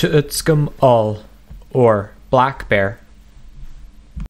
Tuutskum All, or Black Bear,